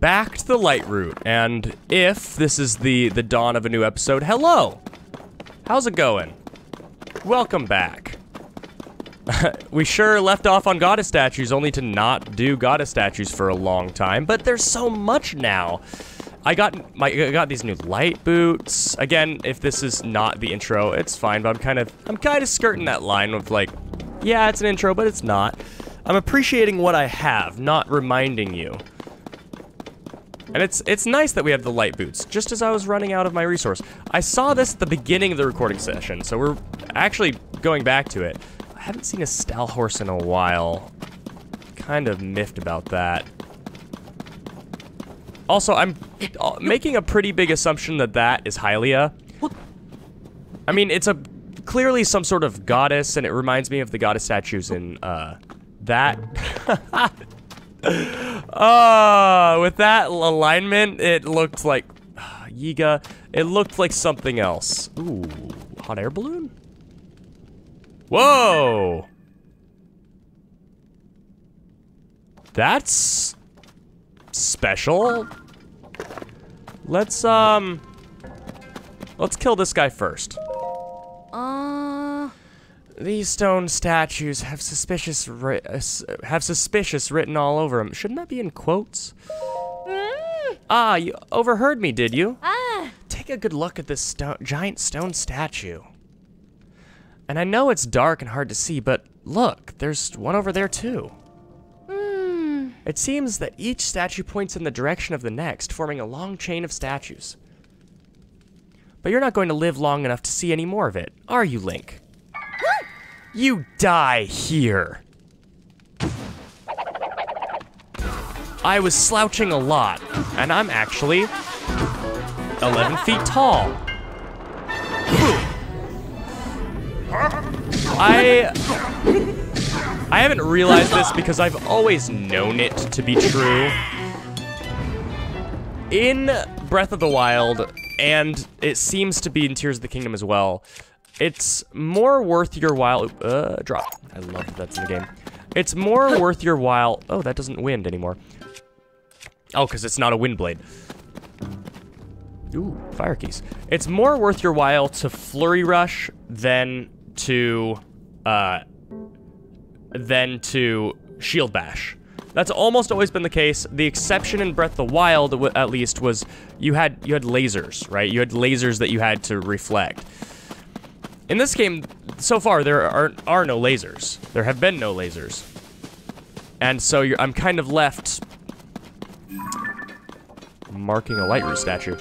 back to the light root, and if this is the the dawn of a new episode, hello. How's it going? Welcome back. we sure left off on goddess statues only to not do goddess statues for a long time, but there's so much now. I got my I got these new light boots. Again, if this is not the intro, it's fine, but I'm kind of I'm kind of skirting that line of like, yeah, it's an intro, but it's not. I'm appreciating what I have, not reminding you. And it's it's nice that we have the light boots, just as I was running out of my resource. I saw this at the beginning of the recording session, so we're actually going back to it. I haven't seen a Stalhorse in a while. Kind of miffed about that. Also, I'm uh, making a pretty big assumption that that is Hylia. I mean, it's a clearly some sort of goddess, and it reminds me of the goddess statues in uh, that. uh, with that alignment, it looked like uh, Yiga. It looked like something else. Ooh, hot air balloon. Whoa. That's special. Let's um let's kill this guy first. These stone statues have suspicious ri- uh, have suspicious written all over them. Shouldn't that be in quotes? Ah, you overheard me, did you? ah, Take a good look at this stone, giant stone statue. And I know it's dark and hard to see, but look, there's one over there too. hmm. It seems that each statue points in the direction of the next, forming a long chain of statues. But you're not going to live long enough to see any more of it, are you, Link? You die here. I was slouching a lot, and I'm actually 11 feet tall. I I haven't realized this because I've always known it to be true. In Breath of the Wild, and it seems to be in Tears of the Kingdom as well, it's more worth your while. Uh, drop. I love that that's in the game. It's more worth your while. Oh, that doesn't wind anymore. Oh, because it's not a wind blade. Ooh, fire Keese. It's more worth your while to flurry rush than to, uh, than to shield bash. That's almost always been the case. The exception in Breath of the Wild, at least, was you had you had lasers, right? You had lasers that you had to reflect. In this game, so far there are are no lasers. There have been no lasers, and so I'm kind of left marking a light root statue.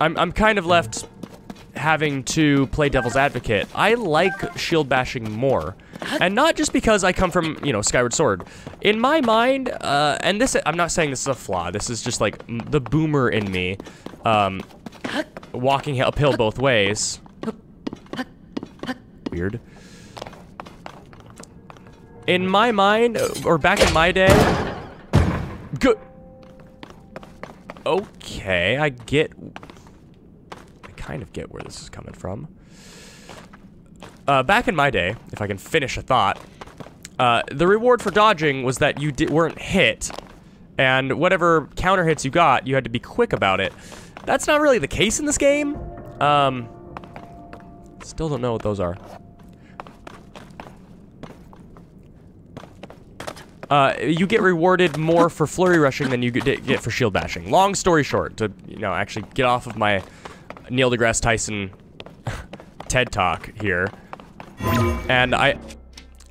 I'm I'm kind of left having to play devil's advocate. I like shield bashing more. And not just because I come from, you know, Skyward Sword. In my mind, uh, and this, I'm not saying this is a flaw. This is just like the boomer in me, um, walking uphill both ways. Weird. In my mind, or back in my day, good. Okay, I get I kind of get where this is coming from. Uh, back in my day, if I can finish a thought, uh, the reward for dodging was that you weren't hit, and whatever counter hits you got, you had to be quick about it. That's not really the case in this game. Um, still don't know what those are. Uh, you get rewarded more for flurry rushing than you get, get for shield bashing. Long story short, to you know actually get off of my Neil deGrasse Tyson TED talk here, and I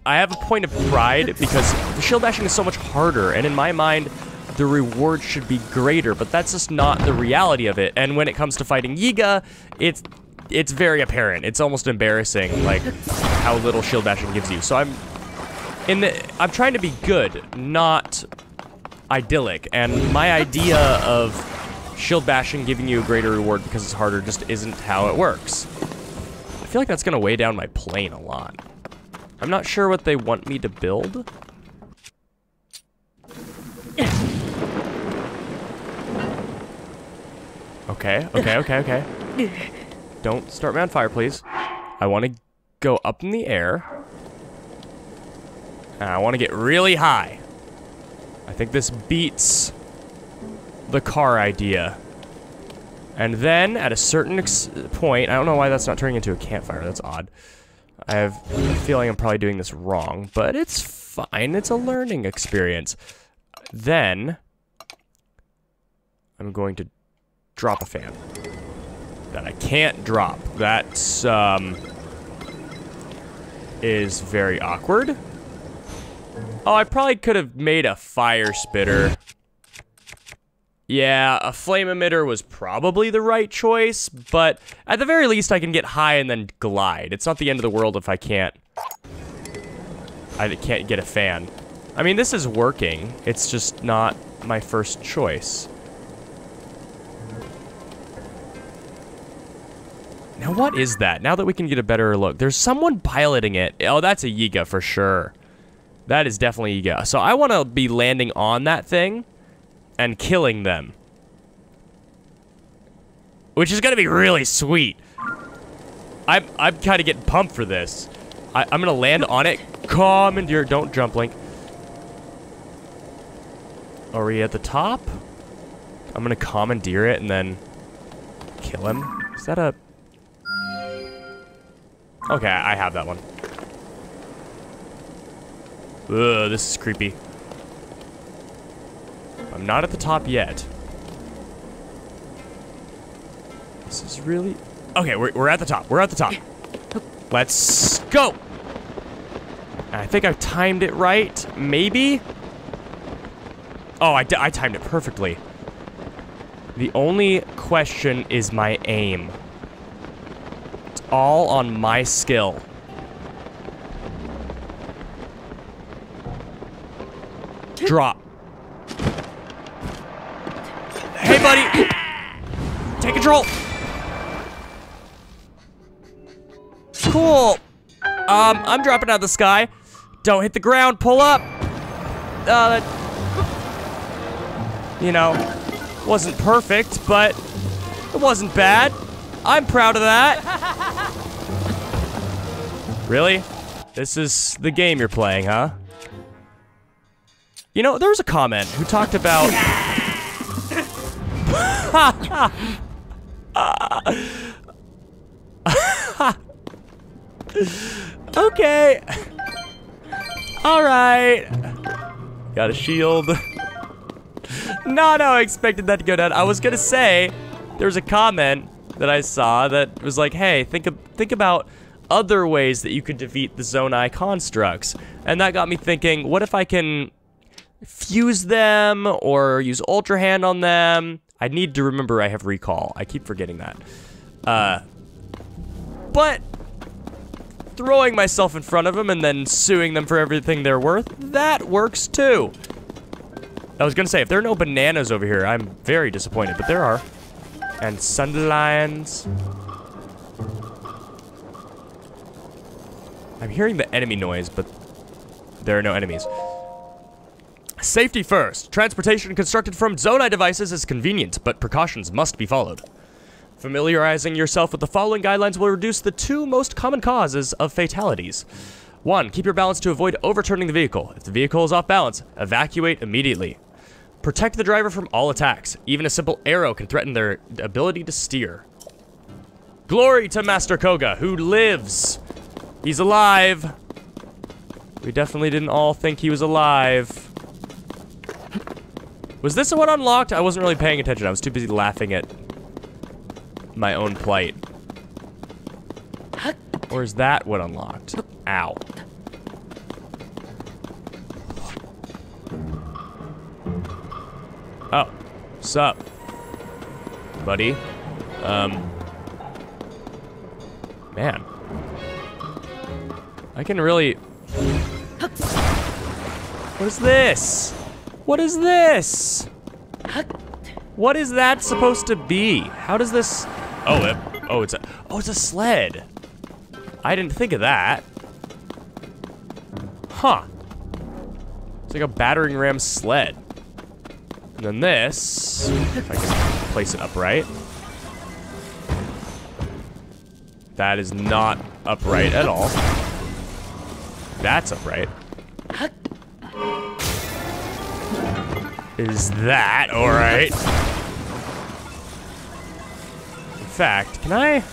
I have a point of pride because shield bashing is so much harder, and in my mind, the reward should be greater, but that's just not the reality of it. And when it comes to fighting Yiga, it's it's very apparent. It's almost embarrassing, like how little shield bashing gives you. So I'm in the I'm trying to be good, not idyllic. And my idea of shield bashing giving you a greater reward because it's harder just isn't how it works. I feel like that's gonna weigh down my plane a lot. I'm not sure what they want me to build. Okay, okay, okay, okay. Don't start me on fire, please. I want to go up in the air. And I want to get really high. I think this beats the car idea. And then, at a certain point, I don't know why that's not turning into a campfire. That's odd. I have a feeling I'm probably doing this wrong, but it's fine. It's a learning experience. Then, I'm going to drop a fan. That I can't drop. That's, um... Is very awkward. Oh, I probably could have made a fire spitter. Yeah, a flame emitter was probably the right choice, but at the very least I can get high and then glide. It's not the end of the world if I can't... I can't get a fan. I mean, this is working. It's just not my first choice. Now what is that? Now that we can get a better look. There's someone piloting it. Oh, that's a Yiga for sure. That is definitely Yiga. So I want to be landing on that thing and killing them. Which is going to be really sweet. I'm, I'm kind of getting pumped for this. I, I'm going to land on it. Commandeer. Don't jump, Link. Are we at the top? I'm going to commandeer it and then kill him. Is that a... Okay, I have that one. Ugh, this is creepy. I'm not at the top yet. This is really... Okay, we're, we're at the top. We're at the top. Let's go! I think I timed it right. Maybe? Oh, I, I timed it perfectly. The only question is my aim. All on my skill. Drop. Hey, buddy! Take control! Cool! Um, I'm dropping out of the sky. Don't hit the ground, pull up! Uh. You know, wasn't perfect, but it wasn't bad. I'm proud of that. Really? This is the game you're playing, huh? You know, there was a comment who talked about... okay. All right. Got a shield. Not how I expected that to go down. I was gonna say, there's a comment that I saw that was like, hey, think of, think about other ways that you could defeat the Zonai constructs. And that got me thinking, what if I can fuse them or use Ultra Hand on them? I need to remember I have recall. I keep forgetting that. Uh, but throwing myself in front of them and then suing them for everything they're worth, that works too. I was gonna say, if there are no bananas over here, I'm very disappointed, but there are. And sundelions. I'm hearing the enemy noise, but there are no enemies. Safety first. Transportation constructed from Zonai devices is convenient, but precautions must be followed. Familiarizing yourself with the following guidelines will reduce the two most common causes of fatalities. 1. Keep your balance to avoid overturning the vehicle. If the vehicle is off balance, evacuate immediately. Protect the driver from all attacks. Even a simple arrow can threaten their ability to steer. Glory to Master Kohga, who lives! He's alive! We definitely didn't all think he was alive. Was this one unlocked? I wasn't really paying attention. I was too busy laughing at my own plight. Or is that what unlocked? Ow. Oh. Sup? Buddy? Um. Man. I can really... What is this? What is this? What is that supposed to be? How does this... Oh, it, oh, it's a... Oh, it's a sled. I didn't think of that. Huh. It's like a battering ram sled. And then this, if I can place it upright. That is not upright at all. That's upright. is that, alright. In fact, can I...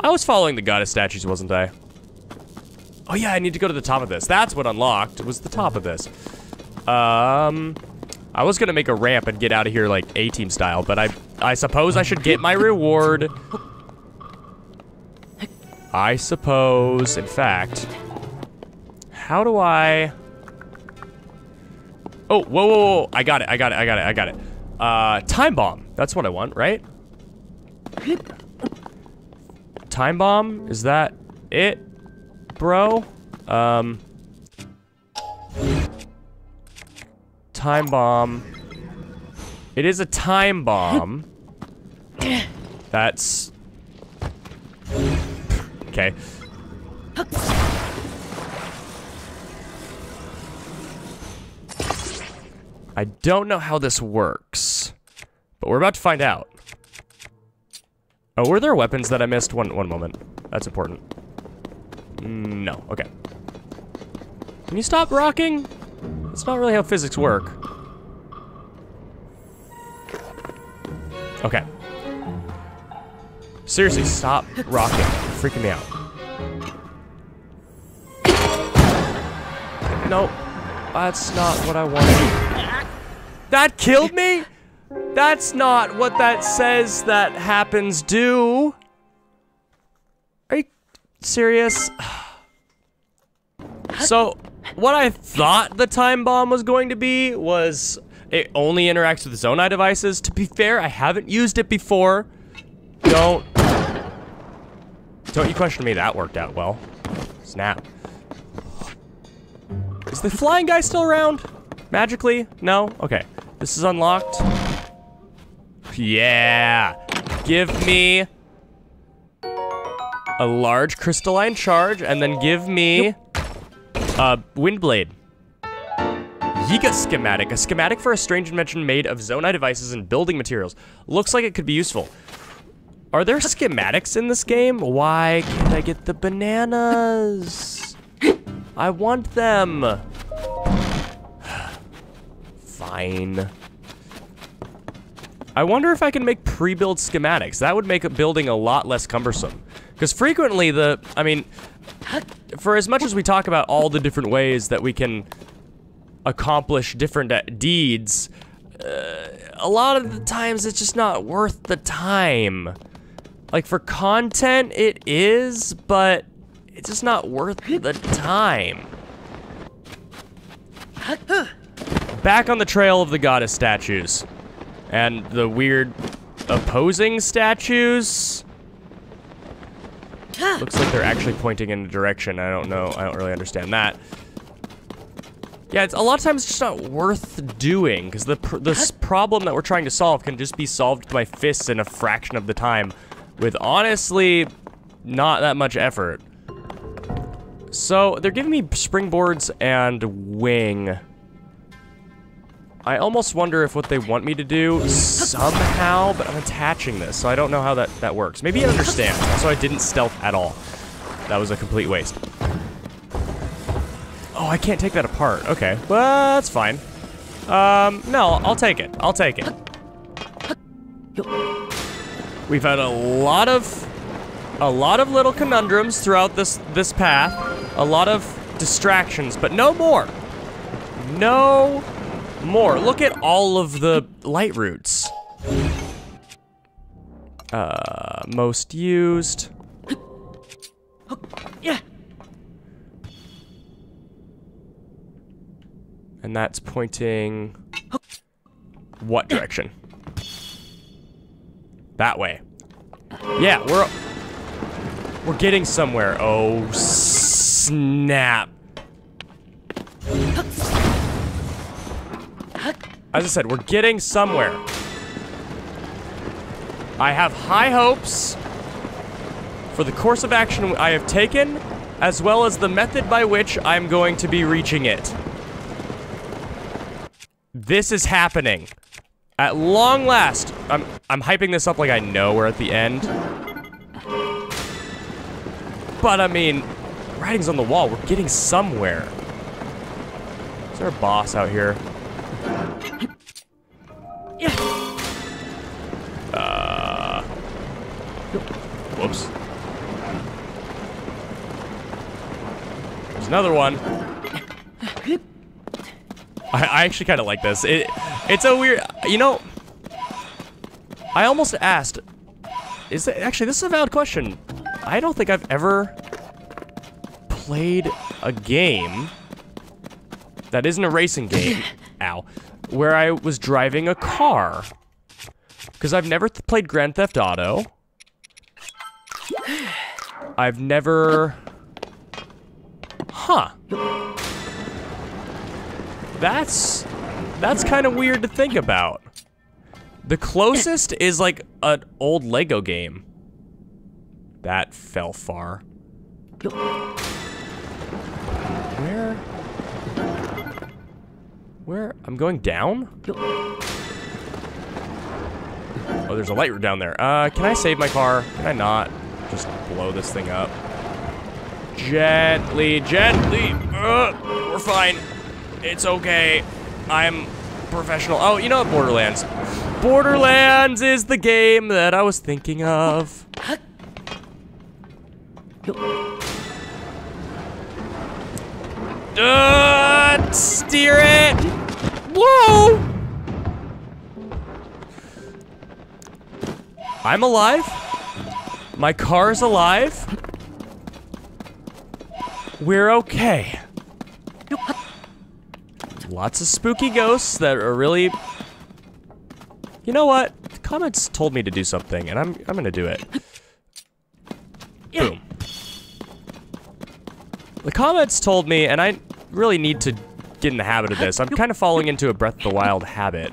I was following the goddess statues, wasn't I? Oh yeah, I need to go to the top of this. That's what unlocked, was the top of this. Um... I was gonna make a ramp and get out of here like A-Team style, but I I suppose I should get my reward. I suppose, in fact, how do I... Oh, whoa, whoa, whoa, I got it, I got it, I got it, I got it. Uh, time bomb, that's what I want, right? Time bomb, is that it, bro? Um... time bomb. It is a time bomb. That's... Okay. I don't know how this works, but we're about to find out. Oh, were there weapons that I missed? One, one moment. That's important. No, okay. Can you stop rocking? That's not really how physics work. Okay. Seriously, stop rocking. You're freaking me out. Nope. That's not what I wanted. That killed me? That's not what that says that happens do. Are you serious? So, what I thought the time bomb was going to be was it only interacts with Zonai devices. To be fair, I haven't used it before. Don't... Don't you question me, that worked out well. Snap. Is the flying guy still around? Magically? No? Okay. This is unlocked. Yeah. Give me a large crystalline charge and then give me a wind blade. Yiga schematic. A schematic for a strange invention made of Zonai devices and building materials. Looks like it could be useful. Are there schematics in this game? Why can't I get the bananas? I want them. Fine. I wonder if I can make pre-built schematics. That would make building a lot less cumbersome. Because frequently the, I mean, for as much as we talk about all the different ways that we can accomplish different uh, deeds, uh, a lot of the times it's just not worth the time. Like for content, it is, but it's just not worth the time. Back on the trail of the goddess statues. And the weird opposing statues. Looks like they're actually pointing in a direction. I don't know. I don't really understand that. Yeah, it's a lot of times it's just not worth doing because the pr this problem that we're trying to solve can just be solved by fists in a fraction of the time with honestly not that much effort. So they're giving me springboards and wing. I almost wonder if what they want me to do somehow, but I'm attaching this, so I don't know how that, that works. Maybe it understand. Also, I didn't stealth at all. That was a complete waste. Oh, I can't take that apart. Okay, well, that's fine. Um, no, I'll take it. I'll take it. We've had a lot of, a lot of little conundrums throughout this, this path. A lot of distractions, but no more. No more. Look at all of the light roots. Uh, most used. Yeah. And that's pointing... What direction? That way. Yeah, we're... We're getting somewhere. Oh, snap. As I said, we're getting somewhere. I have high hopes for the course of action I have taken, as well as the method by which I'm going to be reaching it. This is happening. At long last, I'm, I'm hyping this up like I know we're at the end. But I mean, writing's on the wall. We're getting somewhere. Is there a boss out here? Uh. Whoops. There's another one. I, I actually kind of like this. It, it's a weird, you know. I almost asked. Is that actually this is a valid question? I don't think I've ever played a game that isn't a racing game. ow. Where I was driving a car. Because I've never th- played Grand Theft Auto. I've never. Huh. That's. That's kind of weird to think about. The closest is like an old Lego game. That fell far. Where? Where? I'm going down? Oh, there's a light down there. Uh, can I save my car? Can I not just blow this thing up? Gently, gently. Uh, we're fine. It's okay. I'm professional. Oh, you know what? Borderlands. Borderlands is the game that I was thinking of. Uh, steer it. Whoa! I'm alive. My car's alive. We're okay. Lots of spooky ghosts that are really... You know what? The comments told me to do something, and I'm, I'm gonna do it. Boom. The comments told me, and I really need to get in the habit of this. I'm kind of falling into a Breath of the Wild habit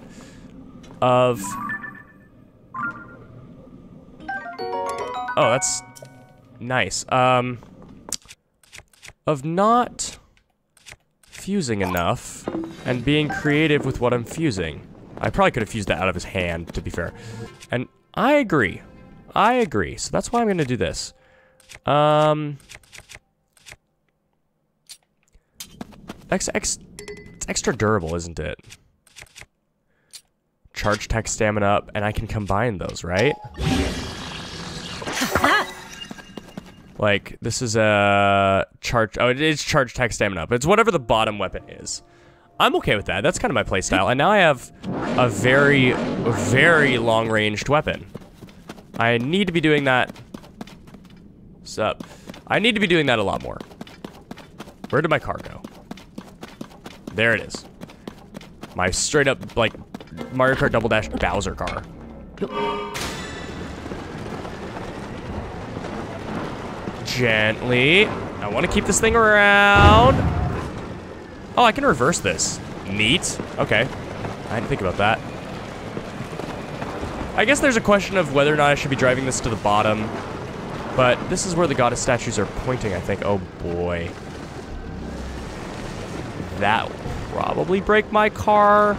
of... Oh, that's nice. Um, of not fusing enough and being creative with what I'm fusing. I probably could have fused that out of his hand, to be fair. And I agree. I agree. So that's why I'm going to do this. Um... Ex ex it's extra durable, isn't it? Charge tech stamina up, and I can combine those, right? like, this is a charge, oh, it is charge tech stamina up. It's whatever the bottom weapon is. I'm okay with that. That's kind of my playstyle. And now I have a very, very long-ranged weapon. I need to be doing that. Sup? I need to be doing that a lot more. Where did my car go? There it is. My straight up, like, Mario Kart Double Dash Bowser car. Gently. I want to keep this thing around. Oh, I can reverse this. Neat. Okay. I didn't think about that. I guess there's a question of whether or not I should be driving this to the bottom. But this is where the goddess statues are pointing, I think. Oh, boy. That will probably break my car.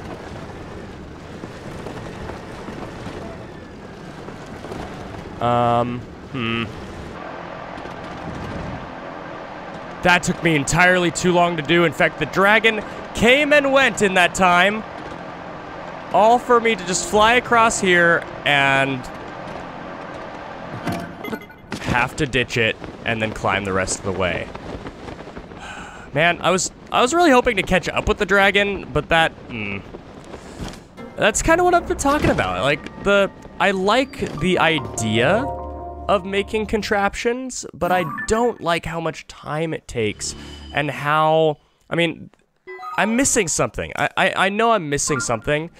Um, hmm. That took me entirely too long to do. In fact, the dragon came and went in that time. All for me to just fly across here and have to ditch it and then climb the rest of the way. Man, I was I was really hoping to catch up with the dragon, but that mm, that's kind of what I've been talking about. Like the I like the idea of making contraptions, but I don't like how much time it takes and how I mean I'm missing something. I, I, I know I'm missing something.